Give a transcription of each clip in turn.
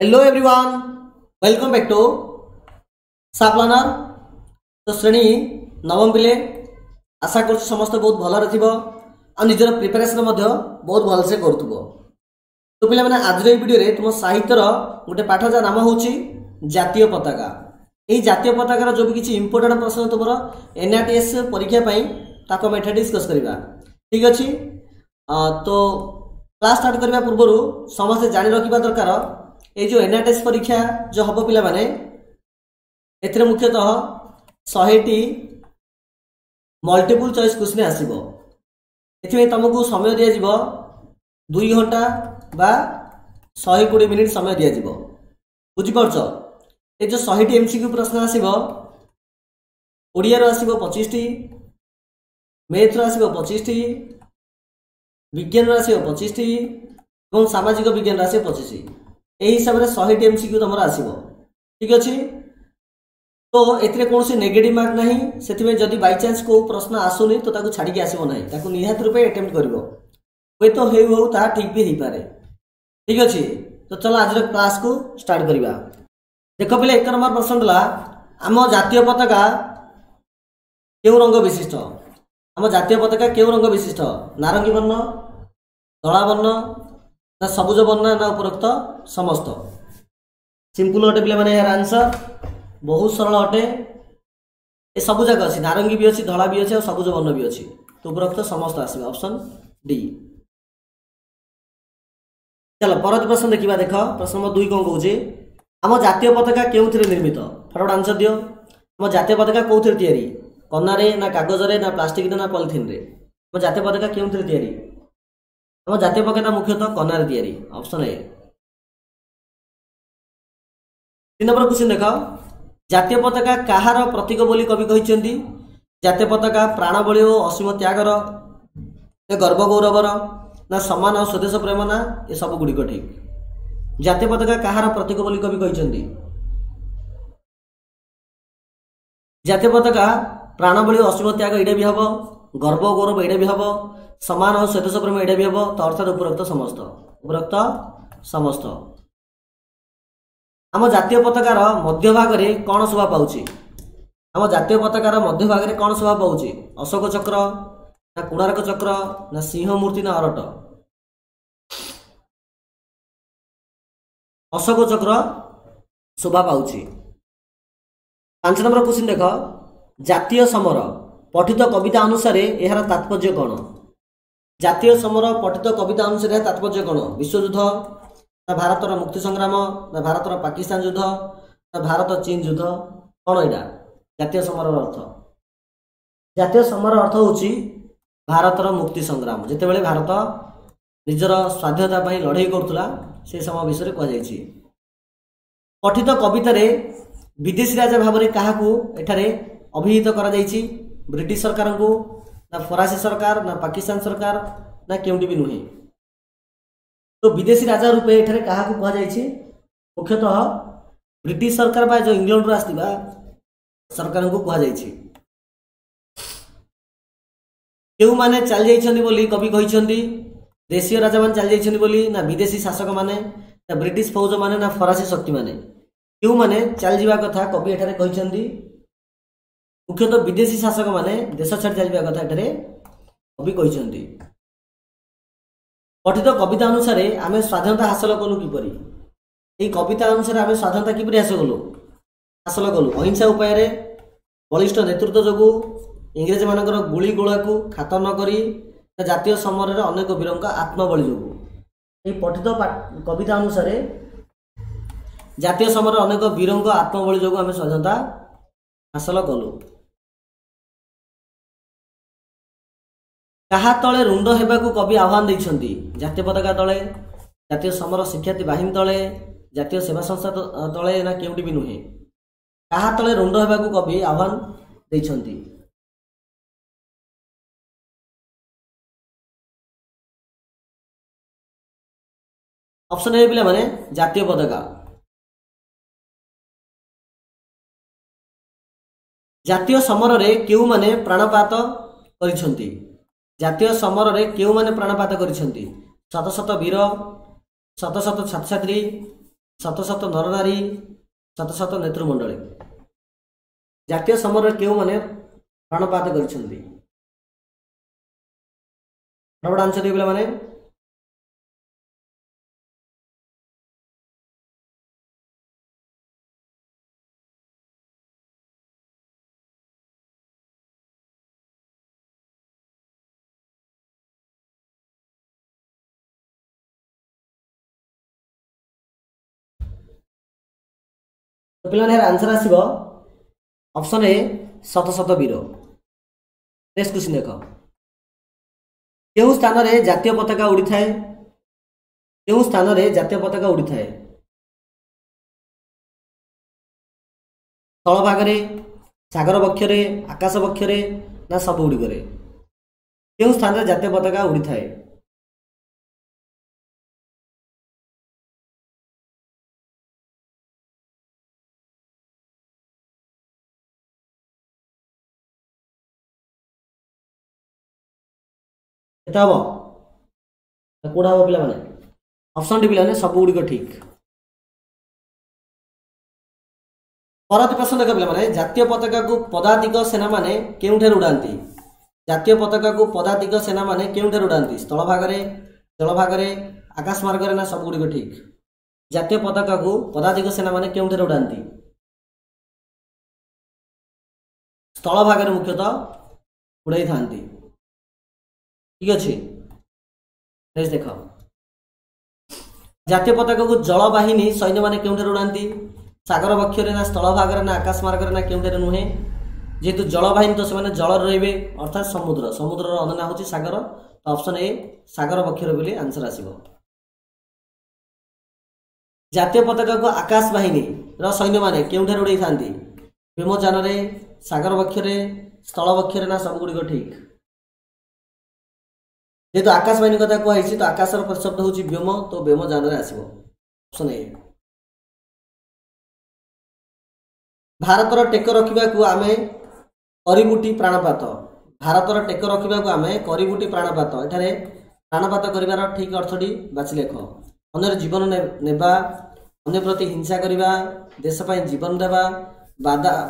Hello everyone, welcome back to ସାପ୍ଲାନର ତ ଶ୍ରେଣୀ ନବମ ପିଲେ ଆଶା କରୁଛି ସମସ୍ତେ ବହୁତ ଭଲରେ ଥିବ ଆଉ ନିଜର ପ୍ରିପାରେସନ୍ ମଧ୍ୟ ବହୁତ ଭଲସେ କରୁଥିବ ତ ପିଲାମାନେ ଆଜିର ଏହି ଭିଡ଼ିଓରେ ତୁମ ସାହିତ୍ୟର ଗୋଟେ ପାଠ ଯାହା ନାମ ହେଉଛି ଜାତୀୟ ପତାକା ଏହି ଜାତୀୟ ପତାକାର ଯେଉଁ ବି କିଛି ଇମ୍ପୋର୍ଟାଣ୍ଟ ପ୍ରଶ୍ନ ତୁମର ଏନ୍ଆର୍ଟିଏସ୍ ପରୀକ୍ଷା ପାଇଁ ତାକୁ ଆମେ ଏଠାରେ ଡିସ୍କସ୍ କରିବା ଠିକ୍ ଅଛି ଅ, ତ କ୍ଲାସ୍ ଷ୍ଟାର୍ଟ କରିବା ପୂର୍ବରୁ ସମସ୍ତେ ଜାଣି ରଖିବା ଦରକାର ଏଇ ଯେଉଁ ଏନ୍ଆର୍ଟିଏସ୍ ପରୀକ୍ଷା ଯେଉଁ ହେବ ପିଲାମାନେ ଏଥିରେ ମୁଖ୍ୟତଃ ଶହେଟି ମଲ୍ଟିପୁଲ ଚଏସ୍ କ୍ୱେଶ୍ଚିନ୍ ଆସିବ ଏଥିପାଇଁ ତୁମକୁ ସମୟ ଦିଆଯିବ ଦୁଇ ଘଣ୍ଟା ବା ଶହେ କୋଡ଼ିଏ ମିନିଟ୍ ସମୟ ଦିଆଯିବ ବୁଝିପାରୁଛ ଏ ଯେଉଁ ଶହେଟି ଏମ୍ସିକ୍ୟୁ ପ୍ରଶ୍ନ ଆସିବ ଓଡ଼ିଆରୁ ଆସିବ ପଚିଶଟି ମ୍ୟାଥରୁ ଆସିବ ପଚିଶଟି ବିଜ୍ଞାନରୁ ଆସିବ ପଚିଶଟି ଏବଂ ସାମାଜିକ ବିଜ୍ଞାନରୁ ଆସିବ ପଚିଶ ଏହି ହିସାବରେ ଶହେଟି ଏମ୍ସିକ୍ୟୁ ତୁମର ଆସିବ। ଠିକ୍ ଅଛି? ତ ଏଥିରେ କୌଣସି ନେଗେଟିଭ୍ ମାର୍କ ନାହିଁ। ସେଥିପାଇଁ ଯଦି ବାଇଚାନ୍ସ କେଉଁ ପ୍ରଶ୍ନ ଆସୁନି ତ ତାକୁ ଛାଡ଼ିକି ଆସିବ ନାହିଁ। ତାକୁ ନିହାତି ରୂପେ ଆଟେମ୍ପ୍ଟ କରିବ। ହୁଏତ ହେଉ ହେଉ ତାହା ଠିକ୍ ବି ହେଇପାରେ। ଠିକ୍ ଅଛି? ତ ଚାଲ ଆଜିର କ୍ଲାସ୍କୁ ଷ୍ଟାର୍ଟ କରିବା। ଦେଖ ପିଲା ଏକ ନମ୍ବର ପ୍ରଶ୍ନ ଥିଲା ଆମ ଜାତୀୟ ପତାକା କେଉଁ ରଙ୍ଗ ବିଶିଷ୍ଟ? ଆମ ଜାତୀୟ ପତାକା କେଉଁ ରଙ୍ଗ ବିଶିଷ୍ଟ? ନାରଙ୍ଗୀ ବର୍ଣ୍ଣ ଧଳା ବର୍ଣ୍ଣ ନା ସବୁଜ ବର୍ଣ୍ଣ ନା ଉପରୋକ୍ତ ସମସ୍ତ। ସିମ୍ପୁଲ ଅଟେ ପିଲାମାନେ ଏହାର ଆନ୍ସର ବହୁତ ସରଳ ଅଟେ। ଏ ସବୁ ଯାକ ଅଛି। ନାରଙ୍ଗୀ ବି ଅଛି ଧଳା ବି ଅଛି ଆଉ ସବୁଜ ବର୍ଣ୍ଣ ବି ଅଛି। ତ ଉପରୋକ୍ତ ସମସ୍ତ ଆସିବ। ଅପସନ୍ ଡି ଚାଲ ପରବର୍ତ୍ତୀ ପ୍ରଶ୍ନ ଦେଖିବା ଦେଖ। ପ୍ରଶ୍ନ ନମ୍ବର ଦୁଇ କ'ଣ କହୁଛି? ଆମ ଜାତୀୟ ପତାକା କେଉଁଥିରେ ନିର୍ମିତ? ଫଟାଫଟ ଆନ୍ସର ଦିଅ। ଆମ ଜାତୀୟ ପତାକା କେଉଁଥିରେ ତିଆରି? କନାରେ ନା କାଗଜରେ ନା ପ୍ଲାଷ୍ଟିକରେ ନା ପଲିଥିନରେ? ଆମ ଜାତୀୟ ପତାକା କେଉଁଥିରେ ତିଆରି? ଆମ ଜାତୀୟ ପତାକା ମୁଖ୍ୟତଃ କନାରେ ତିଆରି ଅପସନ୍ ଏ ତିନି ନମ୍ବର କ୍ୱେଶ୍ଚିନ୍ ଦେଖ। ଜାତୀୟ ପତାକା କାହାର ପ୍ରତୀକ ବୋଲି କବି କହିଛନ୍ତି? ଜାତୀୟ ପତାକା ପ୍ରାଣବଳୀ ଓ ଅସୀମ ତ୍ୟାଗର ଗର୍ବ ଗୌରବର ନା ସମାନ ସ୍ୱଦେଶ ପ୍ରେମ ନା ଏସବୁ ଗୁଡ଼ିକ ଠିକ୍। ଜାତୀୟ ପତାକା କାହାର ପ୍ରତୀକ ବୋଲି କବି କହିଛନ୍ତି? ଜାତୀୟ ପତାକା ପ୍ରାଣବଳୀ ଓ ଅସୀମ ତ୍ୟାଗ ଏଇଟା ବି ହବ ଗର୍ବ ଗୌରବ ଏଇଟା ବି ହବ ସମାନ ଓ ସ୍ୱଦେଶ ପ୍ରେମ ଏଇଟା ବି ହବ ତ ଅର୍ଥାତ୍ ଉପରୋକ୍ତ ସମସ୍ତ। ଉପରୋକ୍ତ ସମସ୍ତ। ଆମ ଜାତୀୟ ପତାକାର ମଧ୍ୟଭାଗରେ କ'ଣ ଶୋଭା ପାଉଛି? ଆମ ଜାତୀୟ ପତାକାର ମଧ୍ୟଭାଗରେ କ'ଣ ଶୋଭା ପାଉଛି? ଅଶୋକ ଚକ୍ର ନା କୋଣାର୍କ ଚକ୍ର ନା ସିଂହ ମୂର୍ତ୍ତି ନା ଅରଟ ଅଶୋକ ଚକ୍ର ଶୋଭା ପାଉଛି। ପାଞ୍ଚ ନମ୍ବର କ୍ୱେଶ୍ଚିନ୍ ଦେଖ। ଜାତୀୟ ସମର ପଠିତ କବିତା ଅନୁସାରେ ଏହାର ତାତ୍ପର୍ଯ୍ୟ କ'ଣ? ଜାତୀୟ ସମର ପଠିତ କବିତା ଅନୁସାରେ ତାତ୍ପର୍ଯ୍ୟ କ'ଣ? ବିଶ୍ୱଯୁଦ୍ଧ ନା ଭାରତର ମୁକ୍ତି ସଂଗ୍ରାମ ନା ଭାରତର ପାକିସ୍ତାନ ଯୁଦ୍ଧ ନା ଭାରତ ଚୀନ ଯୁଦ୍ଧ କ'ଣ ଏଇଟା? ଜାତୀୟ ସମରର ଅର୍ଥ। ଜାତୀୟ ସମରର ଅର୍ଥ ହେଉଛି ଭାରତର ମୁକ୍ତି ସଂଗ୍ରାମ। ଯେତେବେଳେ ଭାରତ ନିଜର ସ୍ୱାଧୀନତା ପାଇଁ ଲଢ଼େଇ କରୁଥିଲା ସେ ସମୟ ବିଷୟରେ କୁହାଯାଇଛି। ପଠିତ କବିତାରେ ବିଦେଶୀ ରାଜା ଭାବରେ କାହାକୁ ଏଠାରେ ଅଭିହିତ କରାଯାଇଛି? ବ୍ରିଟିଶ ସରକାରଙ୍କୁ ନା ଫରାସୀ ସରକାର ନା ପାକିସ୍ତାନ ସରକାର ନା କେଉଁଠି ବି ନୁହେଁ। ତ ବିଦେଶୀ ରାଜା ରୂପେ ଏଠାରେ କାହାକୁ କୁହାଯାଇଛି? ମୁଖ୍ୟତଃ ବ୍ରିଟିଶ ସରକାର ବା ଯେଉଁ ଇଂଲଣ୍ଡରୁ ଆସିଥିବା ସରକାରଙ୍କୁ କୁହାଯାଇଛି। କେଉଁମାନେ ଚାଲି ଯାଇଛନ୍ତି ବୋଲି କବି କହିଛନ୍ତି? ଦେଶୀୟ ରାଜାମାନେ ଚାଲି ଯାଇଛନ୍ତି ବୋଲି ନା ବିଦେଶୀ ଶାସକମାନେ ନା ବ୍ରିଟିଶ ଫୌଜମାନେ ନା ଫରାସୀ ଶକ୍ତିମାନେ? କେଉଁମାନେ ଚାଲିଯିବା କଥା କବି ଏଠାରେ କହିଛନ୍ତି? ମୁଖ୍ୟତଃ ବିଦେଶୀ ଶାସକମାନେ ଦେଶ ଛାଡ଼ି ଚାଲିଯିବା କଥା ଏଠାରେ କବି କହିଛନ୍ତି। ପଠିତ କବିତା ଅନୁସାରେ ଆମେ ସ୍ୱାଧୀନତା ହାସଲ କଲୁ କିପରି? ଏହି କବିତା ଅନୁସାରେ ଆମେ ସ୍ୱାଧୀନତା କିପରି ହାସଲ କଲୁ? ହାସଲ କଲୁ ଅହିଂସା ଉପାୟରେ ବଳିଷ୍ଠ ନେତୃତ୍ୱ ଯୋଗୁଁ ଇଂରେଜମାନଙ୍କର ଗୁଳି ଗୋଳାକୁ ଖାତ ନ କରି ଜାତୀୟ ସମରରେ ଅନେକ ବୀରଙ୍କ ଆତ୍ମବଳୀ ଯୋଗୁଁ। ଏହି ପଠିତ କବିତା ଅନୁସାରେ ଜାତୀୟ ସମରରେ ଅନେକ ବୀରଙ୍କ ଆତ୍ମବଳୀ ଯୋଗୁଁ ଆମେ ସ୍ୱାଧୀନତା ହାସଲ କଲୁ। କାହା ତଳେ ରୁଣ୍ଡ ହେବାକୁ କବି ଆହ୍ୱାନ ଦେଇଛନ୍ତି? ଜାତୀୟ ପତାକା ତଳେ ଜାତୀୟ ସମର ଶିକ୍ଷାର୍ଥୀ ବାହିନୀ ତଳେ ଜାତୀୟ ସେବା ସଂସ୍ଥା ତଳେ ନା କେଉଁଠି ବି ନୁହେଁ। କାହା ତଳେ ରୁଣ୍ଡ ହେବାକୁ କବି ଆହ୍ୱାନ ଦେଇଛନ୍ତି? ଅପସନ୍ ଏ ପିଲାମାନେ ଜାତୀୟ ପତାକା। ଜାତୀୟ ସମରରେ କେଉଁମାନେ ପ୍ରାଣପାତ କରିଛନ୍ତି? ଜାତୀୟ ସମରରେ କେଉଁମାନେ ପ୍ରାଣପାତ କରିଛନ୍ତି? ଶତ ଶତ ବୀର ଶତ ଶତ ଛାତ୍ରଛାତ୍ରୀ ଶତ ଶତ ନରନାରୀ ଶତ ଶତ ନେତୃମଣ୍ଡଳୀ। ଜାତୀୟ ସମରରେ କେଉଁମାନେ ପ୍ରାଣପାତ କରିଛନ୍ତି? ଆନ୍ସର ପିଲାମାନେ ତ ପିଲାମାନେ ଏହାର ଆନ୍ସର ଆସିବ। ଅପସନ୍ ଏ ଶତ ଶତ ବୀର ନେକ୍ସଟ କ୍ୱେଶ୍ଚିନ୍ ଦେଖ। କେଉଁ ସ୍ଥାନରେ ଜାତୀୟ ପତାକା ଉଡ଼ିଥାଏ? କେଉଁ ସ୍ଥାନରେ ଜାତୀୟ ପତାକା ଉଡ଼ିଥାଏ? ସ୍ଥଳ ଭାଗରେ ସାଗର ବକ୍ଷରେ ଆକାଶ ବକ୍ଷରେ ନା ସବୁ ଗୁଡ଼ିକରେ କେଉଁ ସ୍ଥାନରେ ଜାତୀୟ ପତାକା ଉଡ଼ିଥାଏ? କେତେ ହବ? କୋଉଟା ହବ ପିଲାମାନେ। ଅପସନ୍ ଡି ପିଲାମାନେ ସବୁ ଗୁଡ଼ିକ ଠିକ। ପରବର୍ତ୍ତୀ ପ୍ରଶ୍ନ ଦେଖ ପିଲାମାନେ ଜାତୀୟ ପତାକାକୁ ପଦାତିକ ସେନାମାନେ କେଉଁଠାରେ ଉଡ଼ାନ୍ତି? ଜାତୀୟ ପତାକାକୁ ପଦାତିକ ସେନାମାନେ କେଉଁଠାରେ ଉଡ଼ାନ୍ତି? ସ୍ଥଳ ଭାଗରେ ଜଳ ଭାଗରେ ଆକାଶ ମାର୍ଗରେ ନା ସବୁ ଗୁଡ଼ିକ ଠିକ? ଜାତୀୟ ପତାକାକୁ ପଦାତିକ ସେନାମାନେ କେଉଁଠାରେ ଉଡ଼ାନ୍ତି? ସ୍ଥଳ ଭାଗରେ ମୁଖ୍ୟତଃ ଉଡ଼ାଇଥାନ୍ତି। ঠিক ଅଛି ଦେଖ ଜାତୀୟ ପତାକାକୁ ଜଳବାହିନୀ ସୈନ୍ୟମାନେ କେଉଁଠାରେ ଉଡ଼ାନ୍ତି? ସାଗର ବକ୍ଷରେ ନା ସ୍ଥଳ ଭାଗରେ ନା ଆକାଶ ମାର୍ଗରେ ନା କେଉଁଠାରେ ନୁହେଁ? ଯେହେତୁ ଜଳବାହିନୀ ତ ସେମାନେ ଜଳରେ ରହିବେ ଅର୍ଥାତ୍ ସମୁଦ୍ର। ସମୁଦ୍ରର ଅନ୍ୟ ନାଁ ହେଉଛି ସାଗର। ତ ଅପସନ୍ ଏ ସାଗର ବକ୍ଷରେ ବୋଲି ଆନ୍ସର ଆସିବ। ଜାତୀୟ ପତାକାକୁ ଆକାଶ ବାହିନୀର ସୈନ୍ୟମାନେ କେଉଁଠାରେ ଉଡ଼େଇଥାନ୍ତି? ବିମଯାନରେ ସାଗର ବକ୍ଷରେ ସ୍ଥଳ ବକ୍ଷରେ ନା ସବୁଗୁଡ଼ିକ ଠିକ୍? ଯେହେତୁ ଆକାଶ ବାହିନୀ କଥା କୁହାଯାଇଛି ତ ଆକାଶର ପ୍ରତିଶବ୍ଦ ହେଉଛି ବ୍ୟୋମ ତ ବ୍ୟୋମ ଯାନରେ ଆସିବ। ଅପସନ୍ ଏ ଭାରତର ଟେକ ରଖିବାକୁ ଆମେ କରିବୁଟି ପ୍ରାଣପାତ। ଭାରତର ଟେକ ରଖିବାକୁ ଆମେ କରିବୁଟି ପ୍ରାଣପାତ। ଏଠାରେ ପ୍ରାଣପାତ କରିବାର ଠିକ ଅର୍ଥଟି ବାଛି ଲେଖ। ଅନ୍ୟର ଜୀବନ ନେବା ଅନ୍ୟ ପ୍ରତି ହିଂସା କରିବା ଦେଶ ପାଇଁ ଜୀବନ ଦେବା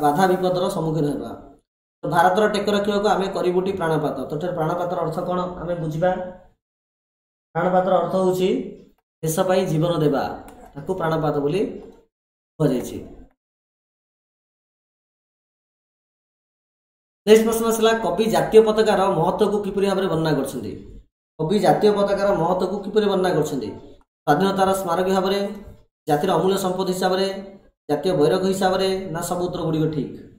ବାଧା ବିପଦର ସମ୍ମୁଖୀନ ହେବା। ଭାରତର ଟେକ ରଖିବାକୁ ଆମେ କରିବୁଟି ପ୍ରାଣପାତ। ତ ଏଠାରେ ପ୍ରାଣପାତର ଅର୍ଥ କ'ଣ? ଆମେ ବୁଝିବା। ପ୍ରାଣପାତର ଅର୍ଥ ହେଉଛି ଦେଶ ପାଇଁ ଜୀବନ ଦେବା। ତାକୁ ପ୍ରାଣପାତ ବୋଲି କୁହାଯାଇଛି। ନେକ୍ସଟ ପ୍ରଶ୍ନ ଆସିଲା କବି ଜାତୀୟ ପତାକାର ମହତ୍ଵକୁ କିପରି ଭାବରେ ବର୍ଣ୍ଣନା କରିଛନ୍ତି? କବି ଜାତୀୟ ପତାକାର ମହତ୍ଵକୁ କିପରି ବର୍ଣ୍ଣନା କରିଛନ୍ତି? ସ୍ୱାଧୀନତାର ସ୍ମାରକୀ ଭାବରେ ଜାତିର ଅମୂଲ୍ୟ ସମ୍ପଦ ହିସାବରେ ଜାତୀୟ ବୈରକ ହିସାବରେ ନା ସବୁ ଉତ୍ତର ଗୁଡ଼ିକ ଠିକ୍?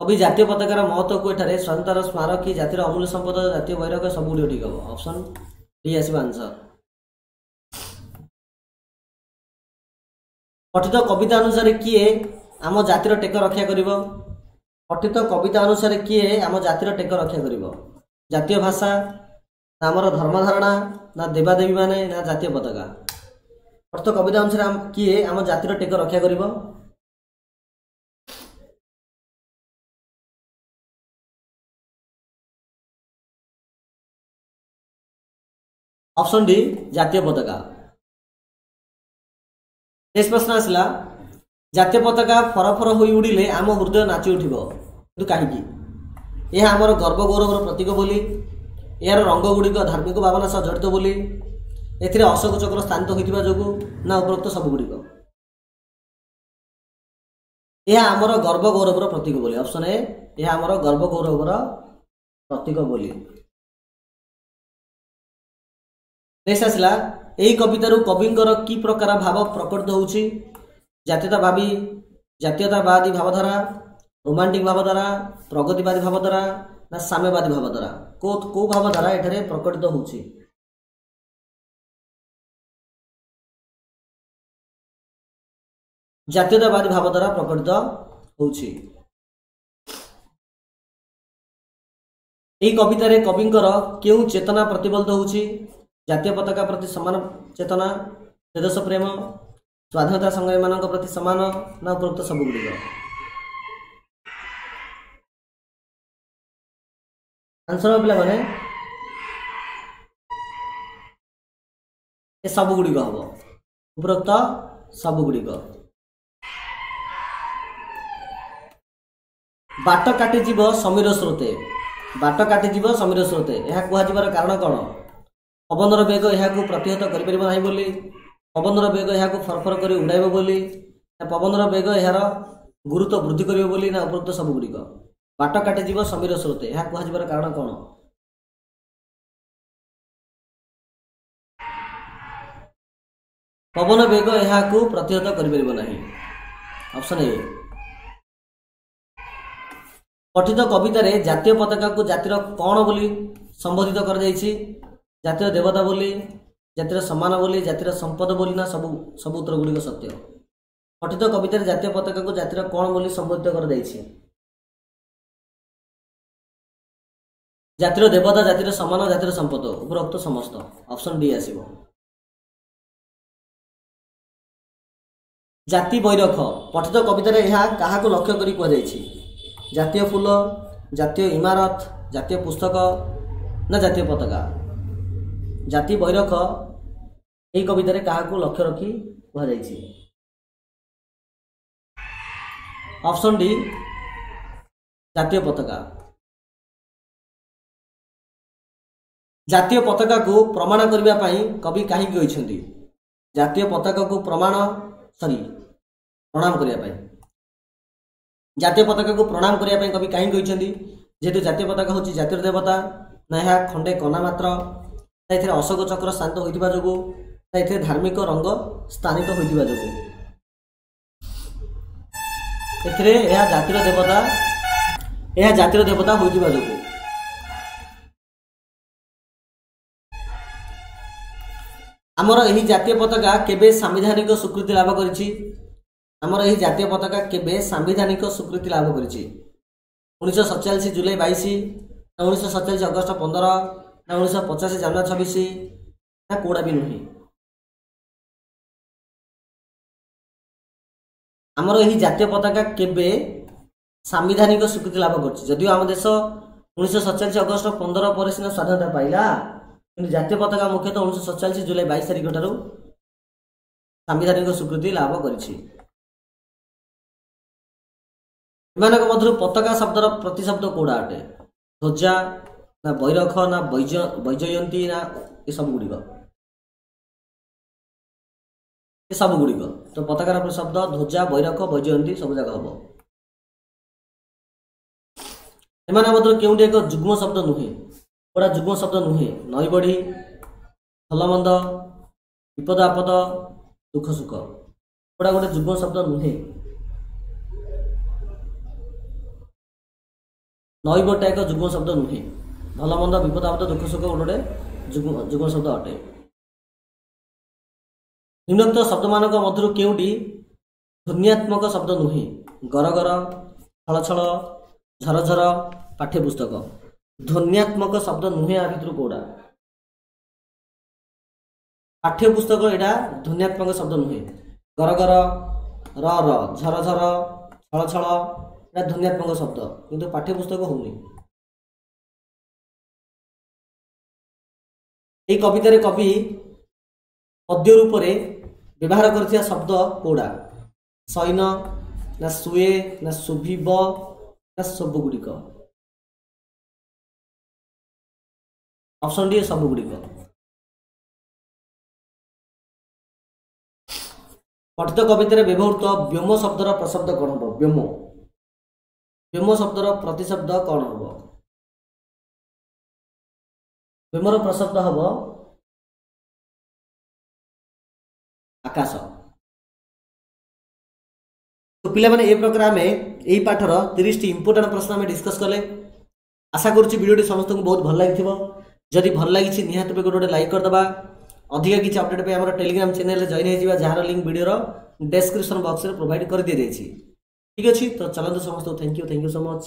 କବି ଜାତୀୟ ପତାକାର ମହତ୍ଵକୁ ଏଠାରେ ସ୍ୱାଧୀନତାର ସ୍ମାରକୀ ଜାତିର ଅମୂଲ୍ୟ ସମ୍ପଦ ଜାତୀୟ ବୈରକ ସବୁ ଗୁଡ଼ିକ ଠିକ୍ ହବ। ଅପସନ୍ ଡି ଆସିବ ଆନ୍ସର ପଠିତ କବିତା ଅନୁସାରେ କିଏ ଆମ ଜାତିର ଟେକ ରକ୍ଷା କରିବ? ପଠିତ କବିତା ଅନୁସାରେ କିଏ ଆମ ଜାତିର ଟେକ ରକ୍ଷା କରିବ? ଜାତୀୟ ଭାଷା ନା ଆମର ଧର୍ମଧାରଣା ନା ଦେବାଦେବୀ ମାନେ ନା ଜାତୀୟ ପତାକା? ପଠିତ କବିତା ଅନୁସାରେ କିଏ ଆମ ଜାତିର ଟେକ ରକ୍ଷା କରିବ? ଅପସନ୍ ଡି ଜାତୀୟ ପତାକା ନେକ୍ସଟ ପ୍ରଶ୍ନ ଆସିଲା ଜାତୀୟ ପତାକା ଫରଫର ହୋଇ ଉଡ଼ିଲେ ଆମ ହୃଦୟ ନାଚି ଉଠିବ। କିନ୍ତୁ କାହିଁକି? ଏହା ଆମର ଗର୍ବ ଗୌରବର ପ୍ରତୀକ ବୋଲି ଏହାର ରଙ୍ଗ ଗୁଡ଼ିକ ଧାର୍ମିକ ଭାବନା ସହ ଜଡ଼ିତ ବୋଲି ଏଥିରେ ଅଶୋକ ଚକ୍ର ସ୍ଥାନିତ ହୋଇଥିବା ଯୋଗୁଁ ନା ଉପରୋକ୍ତ ସବୁଗୁଡ଼ିକ। ଏହା ଆମର ଗର୍ବ ଗୌରବର ପ୍ରତୀକ ବୋଲି ଅପସନ୍ ଏ ଏହା ଆମର ଗର୍ବ ଗୌରବର ପ୍ରତୀକ ବୋଲି। ନେକ୍ସଟ ଆସିଲା। ଏହି କବିତାରୁ କବିଙ୍କର କି ପ୍ରକାର ଭାବ ପ୍ରକଟିତ ହେଉଛି? ଜାତୀୟତା ଜାତୀୟତାବାଦୀ ଭାବଧାରା ରୋମାଣ୍ଟିକ ଭାବଧାରା ପ୍ରଗତିବାଦୀ ଭାବଧାରା ନା ସାମ୍ୟବାଦୀ ଭାବଧାରା? କୋଉ କୋଉ ଭାବଧାରା ଏଠାରେ ପ୍ରକଟିତ ହେଉଛି? ଜାତୀୟତାବାଦୀ ଭାବଧାରା ପ୍ରକଟିତ ହେଉଛି। ଏହି କବିତାରେ କବିଙ୍କର କେଉଁ ଚେତନା ପ୍ରତିଫଳିତ ହେଉଛି? ଜାତୀୟ ପତାକା ପ୍ରତି ସମାନ ଚେତନା ଦେଶ ପ୍ରେମ ସ୍ୱାଧୀନତା ସଂଗ୍ରାମୀମାନଙ୍କ ପ୍ରତି ସମାନ ନା ଉପରୋକ୍ତ ସବୁଗୁଡ଼ିକ? ଆନ୍ସର ପିଲାମାନେ। ଏ ସବୁ ଗୁଡ଼ିକ ହବ। ଉପରୋକ୍ତ ସବୁ ଗୁଡ଼ିକ ବାଟ କାଟିଯିବ ସମୀର ସ୍ରୋତେ। ବାଟ କାଟିଯିବ ସମୀର ସ୍ରୋତେ। ଏହା କୁହାଯିବାର କାରଣ କ'ଣ? ପବନର ବେଗ ଏହାକୁ ପ୍ରତିହତ କରିପାରିବ ନାହିଁ ବୋଲି ପବନର ବେଗ ଏହାକୁ ଫରଫର କରି ଉଡ଼ାଇବ ବୋଲି ନା ପବନର ବେଗ ଏହାର ଗୁରୁତ୍ୱ ବୃଦ୍ଧି କରିବ ବୋଲି ନା ଉପରୋକ୍ତ ସବୁ ଗୁଡ଼ିକ ବାଟ କାଟିଯିବ ସମୀର ସ୍ରୋତେ। ଏହା କୁହାଯିବାର କାରଣ କ'ଣ? ପବନ ବେଗ ଏହାକୁ ପ୍ରତିହତ କରିପାରିବ ନାହିଁ। Option A. ପଠିତ କବିତାରେ ଜାତୀୟ ପତାକାକୁ ଜାତିର କ'ଣ ବୋଲି ସମ୍ବୋଧିତ କରାଯାଇଛି? ଜାତୀୟ ଦେବତା ବୋଲି ଜାତିର ସମ୍ମାନ ବୋଲି ଜାତିର ସମ୍ପଦ ବୋଲି ନା ସବୁ ସବୁ ଉତ୍ତର ଗୁଡ଼ିକ ସତ୍ୟ। ପଠିତ କବିତାରେ ଜାତୀୟ ପତାକାକୁ ଜାତିର କ'ଣ ବୋଲି ସମ୍ବୋଧିତ କରାଯାଇଛି ଜାତିର ଦେବତା ଜାତିର ସମ୍ମାନ ଜାତିର ସମ୍ପଦ ଉପରୋକ୍ତ ସମସ୍ତ। ଅପସନ୍ ଡି ଆସିବ। ଜାତି ବୈରଖ। ପଠିତ କବିତାରେ ଏହା କାହାକୁ ଲକ୍ଷ୍ୟ କରି କୁହାଯାଇଛି? ଜାତୀୟ ଫୁଲ ଜାତୀୟ ଇମାରତ ଜାତୀୟ ପୁସ୍ତକ ନା ଜାତୀୟ ପତାକା? ଜାତି ବୈରଖ ଏହି କବିତାରେ କାହାକୁ ଲକ୍ଷ୍ୟ ରଖି କୁହାଯାଇଛି। ଅପସନ୍ ଡି ଜାତୀୟ ପତାକା। ଜାତୀୟ ପତାକାକୁ ପ୍ରମାଣ କରିବା ପାଇଁ କବି କାହିଁକି କହିଛନ୍ତି ଜାତୀୟ ପତାକାକୁ ପ୍ରମାଣ ସରି ପ୍ରଣାମ କରିବା ପାଇଁ। ଜାତୀୟ ପତାକାକୁ ପ୍ରଣାମ କରିବା ପାଇଁ କବି କାହିଁକି କହିଛନ୍ତି ଯେହେତୁ ଜାତୀୟ ପତାକା ହେଉଛି ଜାତୀୟ ଦେବତା ନା ଏହା ଖଣ୍ଡେ କନା ମାତ୍ର ଏଥିରେ ଅଶୋକ ଚକ୍ର ଶାନ୍ତ ହୋଇଥିବା ଯୋଗୁଁ ଏଥିରେ ଧାର୍ମିକ ରଙ୍ଗ ସ୍ଥାନିତ ହୋଇଥିବା ଯୋଗୁଁ। ଏଥିରେ ଏହା ଜାତିର ଦେବତା ଏହା ଜାତିର ଦେବତା ହୋଇଥିବା ଯୋଗୁଁ। ଆମର ଏହି ଜାତୀୟ ପତାକା କେବେ ସାମ୍ବିଧାନିକ ସ୍ୱୀକୃତି ଲାଭ କରିଛି? ଆମର ଏହି ଜାତୀୟ ପତାକା କେବେ ସାମ୍ବିଧାନିକ ସ୍ୱୀକୃତି ଲାଭ କରିଛି? ଉଣେଇଶହ ସତଚାଳିଶ ଜୁଲାଇ ବାଇଶ ଉଣେଇଶହ ସତଚାଳିଶ ଅଗଷ୍ଟ ପନ୍ଦର ନା ଉଣେଇଶହ ପଚାଶ ଜାନୁଆରୀ ଛବିଶ ନା କୋଉଟା ବି ନୁହେଁ। ଆମର ଏହି ଜାତୀୟ ପତାକା କେବେ ସାମ୍ବିଧାନିକ ସ୍ୱୀକୃତି ଲାଭ କରିଛି? ଯଦିଓ ଆମ ଦେଶ ଉଣେଇଶହ ସତଚାଳିଶ ଅଗଷ୍ଟ ପନ୍ଦର ପରେ ସିନା ସ୍ୱାଧୀନତା ପାଇଲା କିନ୍ତୁ ଜାତୀୟ ପତାକା ମୁଖ୍ୟତଃ ଉଣେଇଶହ ସତଚାଳିଶ ଜୁଲାଇ ବାଇଶ ତାରିଖ ଠାରୁ ସାମ୍ବିଧାନିକ ସ୍ୱୀକୃତି ଲାଭ କରିଛି। ଏମାନଙ୍କ ମଧ୍ୟରୁ ପତାକା ଶବ୍ଦର ପ୍ରତିଶବ୍ଦ କୋଉଟା ଅଟେ? ଧ୍ୱଜା ନା ବୈରଖ ନା ବୈଜ ବୈଜୟନ୍ତୀ ନା ଏସବୁ ଗୁଡ଼ିକ ଏସବୁ ଗୁଡ଼ିକ ତ ପତାକାର ଶବ୍ଦ ଧ୍ୱଜା ବୈରଖ ବୈଜୟନ୍ତୀ ସବୁ ଯାକ ହବ। ଏମାନଙ୍କ ମଧ୍ୟରୁ କେଉଁଠି ଏକ ଯୁଗ୍ମ ଶବ୍ଦ ନୁହେଁ। କୋଉଟା ଯୁଗ୍ମ ଶବ୍ଦ ନୁହେଁ। ନଈ ବଢ଼ି ଭଲମନ୍ଦ ବିପଦ ଆପଦ ଦୁଃଖ ସୁଖ କୋଉଟା ଗୋଟେ ଯୁଗ୍ମ ଶବ୍ଦ ନୁହେଁ। ନଈ ବଟା ଏକ ଯୁଗ୍ମ ଶବ୍ଦ ନୁହେଁ। ଭଲ ମନ୍ଦ ବିପଦ ଆପଦ ଦୁଃଖ ସୁଖ ଗୋଟେ ଯୁଗ୍ମ ଯୁଗ୍ମ ଶବ୍ଦ ଅଟେ। ନିମ୍ନୋକ୍ତ ଶବ୍ଦମାନଙ୍କ ମଧ୍ୟରୁ କେଉଁଟି ଧ୍ୱନ୍ୟାତ୍ମକ ଶବ୍ଦ ନୁହେଁ? ଗରଗର ଛଳଛଳ ଝରଝର ପାଠ୍ୟପୁସ୍ତକ। ଧ୍ୱନ୍ୟାତ୍ମକ ଶବ୍ଦ ନୁହେଁ ଆ ଭିତରୁ କୋଉଟା? ପାଠ୍ୟପୁସ୍ତକ ଏଇଟା ଧ୍ୱନ୍ୟାତ୍ମକ ଶବ୍ଦ ନୁହେଁ। ଗରଗର ର ର ଝରଝର ଛଳଛଳ ଏଇଟା ଧ୍ୱନ୍ୟାତ୍ମକ ଶବ୍ଦ। କିନ୍ତୁ ପାଠ୍ୟପୁସ୍ତକ ହଉନି। ଏହି କବିତାରେ କବି ପଦ୍ୟ ରୂପରେ ବ୍ୟବହାର କରିଥିବା ଶବ୍ଦ କୋଉଡ଼ା ସୈନ ନା ସୁଏ ନା ଶୁଭିବ ନା ସବୁଗୁଡ଼ିକ ଅପସନ୍ ଡି ସବୁଗୁଡ଼ିକ ପଠିତ କବିତାରେ ବ୍ୟବହୃତ ବ୍ୟୋମ ଶବ୍ଦର ପ୍ରଶବ୍ଦ କ'ଣ ହେବ ବ୍ୟୋମ ବ୍ୟୋମ ଶବ୍ଦର ପ୍ରତିଶବ୍ଦ କ'ଣ ହେବ ବ୍ୟୋମର ପ୍ରଶବ୍ଦ ହବ। ଆକାଶ। ତ ପିଲାମାନେ ଏ ପ୍ରକାର ଆମେ ଏହି ପାଠର ତିରିଶଟି ଇମ୍ପୋର୍ଟାଣ୍ଟ ପ୍ରଶ୍ନ ଆମେ ଡିସ୍କସ୍ କଲେ। ଆଶା କରୁଛି ଭିଡ଼ିଓଟି ସମସ୍ତଙ୍କୁ ବହୁତ ଭଲ ଲାଗିଥିବ। ଯଦି ଭଲ ଲାଗିଛି ନିହାତି ଭାବେ ଗୋଟେ ଗୋଟେ ଲାଇକ୍ କରିଦେବା। ଅଧିକା କିଛି ଅପଡେଟ୍ ପାଇଁ ଆମର ଟେଲିଗ୍ରାମ ଚ୍ୟାନେଲରେ ଜଏନ୍ ହେଇଯିବା ଯାହାର ଲିଙ୍କ୍ ଭିଡ଼ିଓର ଡେସ୍କ୍ରିପସନ୍ ବକ୍ସରେ ପ୍ରୋଭାଇଡ଼ କରିଦିଆଯାଇଛି। ଠିକ୍ ଅଛି ତ ଚାଲନ୍ତୁ ସମସ୍ତଙ୍କୁ thank you thank you so much